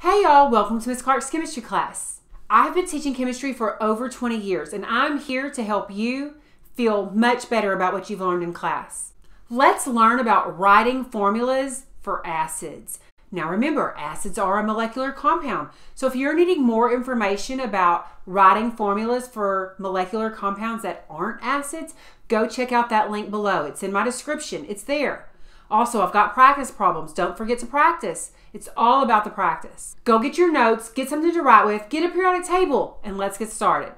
Hey y'all, welcome to Miss Clarke's chemistry class. I've been teaching chemistry for over 20 years and I'm here to help you feel much better about what you've learned in class. Let's learn about writing formulas for acids. Now remember, acids are a molecular compound. So if you're needing more information about writing formulas for molecular compounds that aren't acids, go check out that link below. It's in my description. It's there. Also, I've got practice problems. Don't forget to practice. It's all about the practice. Go get your notes, get something to write with, get a periodic table, and let's get started.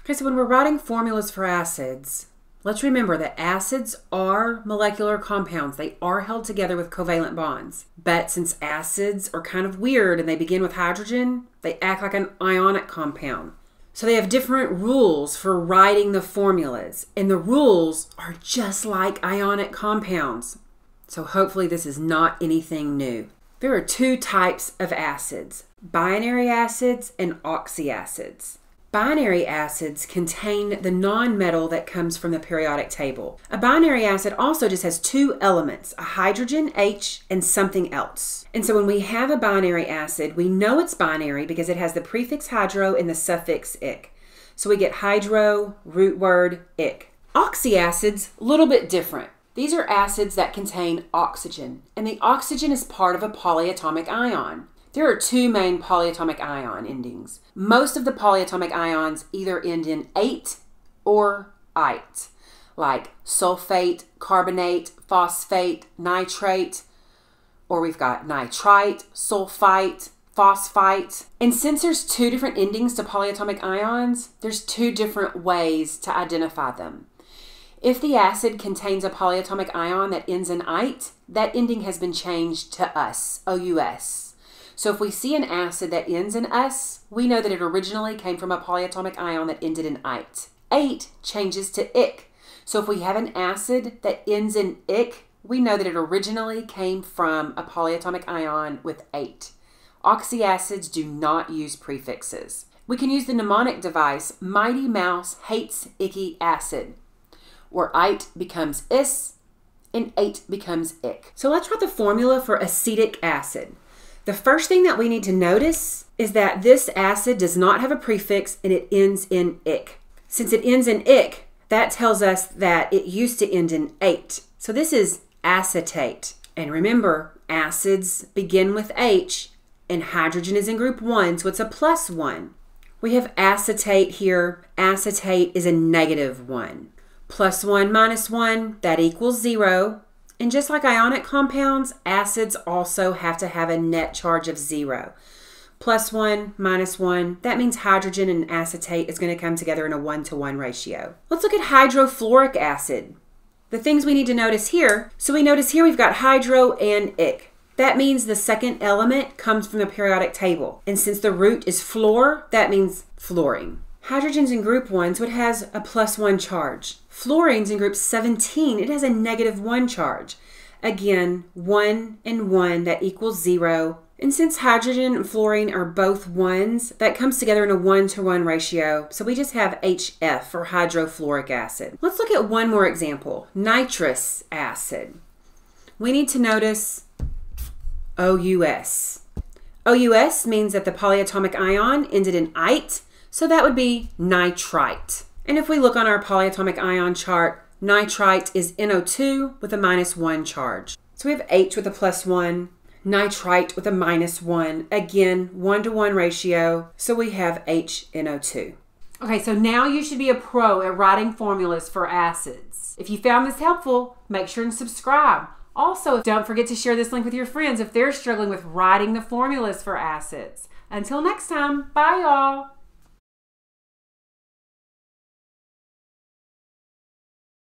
Okay, so when we're writing formulas for acids, let's remember that acids are molecular compounds. They are held together with covalent bonds. But since acids are kind of weird and they begin with hydrogen, they act like an ionic compound. So they have different rules for writing the formulas, and the rules are just like ionic compounds. So hopefully this is not anything new. There are two types of acids binary acids and oxyacids. Binary acids contain the nonmetal that comes from the periodic table. A binary acid also just has two elements, a hydrogen, H, and something else. And so when we have a binary acid, we know it's binary because it has the prefix hydro and the suffix ic. So we get hydro, root word, ic. Oxyacids, a little bit different. These are acids that contain oxygen, and the oxygen is part of a polyatomic ion. There are two main polyatomic ion endings. Most of the polyatomic ions either end in ate or ite, like sulfate, carbonate, phosphate, nitrate, or we've got nitrite, sulfite, phosphite. And since there's two different endings to polyatomic ions, there's two different ways to identify them. If the acid contains a polyatomic ion that ends in ite, that ending has been changed to us, OUS. So if we see an acid that ends in us, we know that it originally came from a polyatomic ion that ended in ite. Ate changes to ic. So if we have an acid that ends in ic, we know that it originally came from a polyatomic ion with ate. Oxyacids do not use prefixes. We can use the mnemonic device Mighty Mouse hates icky acid where ite becomes is and ate becomes ic. So let's write the formula for acetic acid. The first thing that we need to notice is that this acid does not have a prefix and it ends in ic. Since it ends in ic, that tells us that it used to end in ate. So this is acetate. And remember, acids begin with H and hydrogen is in group 1, so it's a plus 1. We have acetate here. Acetate is a negative 1 plus 1 minus 1, that equals 0. And just like ionic compounds, acids also have to have a net charge of 0. Plus 1 minus 1, that means hydrogen and acetate is going to come together in a 1 to 1 ratio. Let's look at hydrofluoric acid. The things we need to notice here, so we notice here we've got hydro and ic. That means the second element comes from the periodic table. And since the root is fluor, that means fluorine. Hydrogen's in group 1, so it has a plus 1 charge. Fluorine's in group 17, it has a negative 1 charge. Again, 1 and 1, that equals 0. And since hydrogen and fluorine are both 1s, that comes together in a 1 to 1 ratio. So we just have HF for hydrofluoric acid. Let's look at one more example nitrous acid. We need to notice OUS. OUS means that the polyatomic ion ended in ite so that would be nitrite. And if we look on our polyatomic ion chart, nitrite is NO2 with a minus 1 charge. So we have H with a plus 1, nitrite with a minus 1. Again, 1 to 1 ratio, so we have HNO2. Okay, so now you should be a pro at writing formulas for acids. If you found this helpful, make sure and subscribe. Also, don't forget to share this link with your friends if they're struggling with writing the formulas for acids. Until next time, bye y'all.